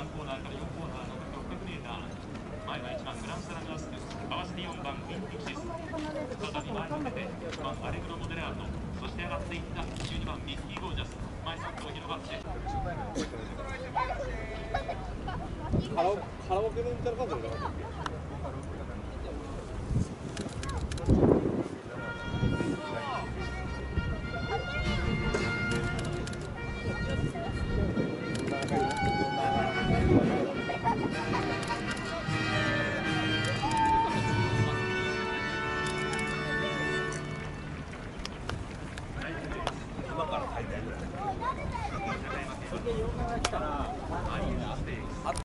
から4コーナーの600ー前は1番グランスラガース合わせて4番ウィンディキシス再び前に出て1番アレグロモデラートそして上がっていった12番ミッキーゴージャス前3頭広がってカラオケのみたいな感じだすげえよくないから。